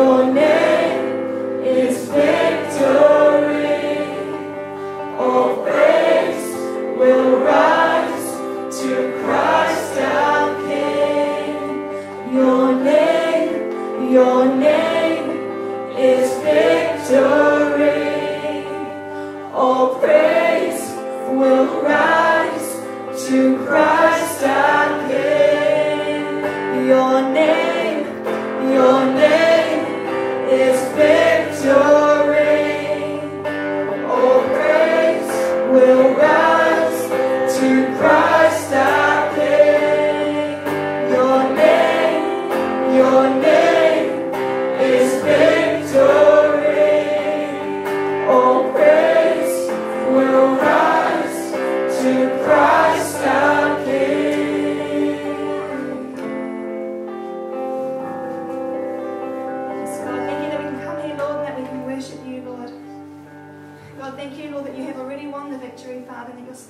your name.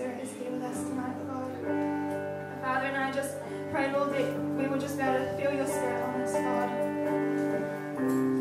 Spirit is here with us tonight, God. Father, and I just pray, Lord, that we will just be able to feel your Spirit on us, God.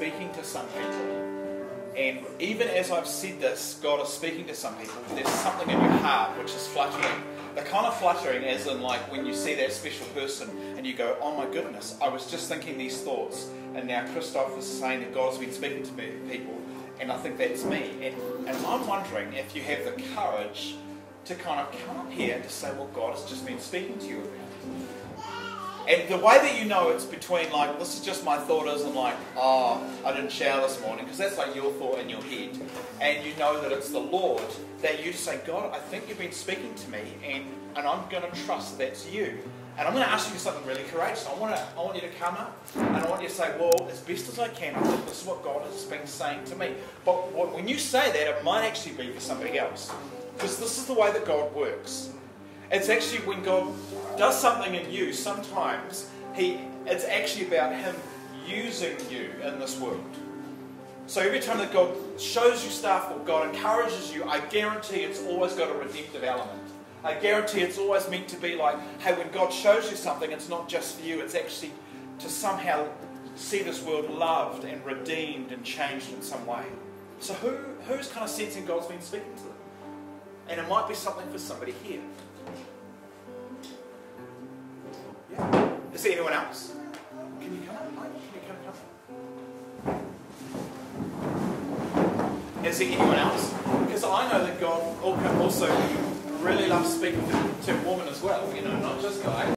Speaking to some people. And even as I've said this, God is speaking to some people. There's something in your heart which is fluttering. The kind of fluttering, as in like when you see that special person and you go, "Oh my goodness, I was just thinking these thoughts," and now Christoph is saying that God's been speaking to me, people, and I think that's me. And, and I'm wondering if you have the courage to kind of come up here and to say, "Well, God has just been speaking to you about." it." And the way that you know it's between like this is just my thought isn't like oh I didn't shower this morning because that's like your thought in your head, and you know that it's the Lord that you just say God I think you've been speaking to me and and I'm going to trust that's you, and I'm going to ask you something really courageous. I want to I want you to come up and I want you to say well as best as I can I think this is what God has been saying to me. But when you say that it might actually be for somebody else because this is the way that God works. It's actually when God does something in you, sometimes he it's actually about him using you in this world. So every time that God shows you stuff or God encourages you, I guarantee it's always got a redemptive element. I guarantee it's always meant to be like, hey, when God shows you something, it's not just for you, it's actually to somehow see this world loved and redeemed and changed in some way. So who who's kind of sensing God's been speaking to them? And it might be something for somebody here. Yeah. Is there anyone else? Can you come up? Mike? Can you come up? Is there anyone else? Because I know that God also really loves speaking to, to women as well, you know, not just guys.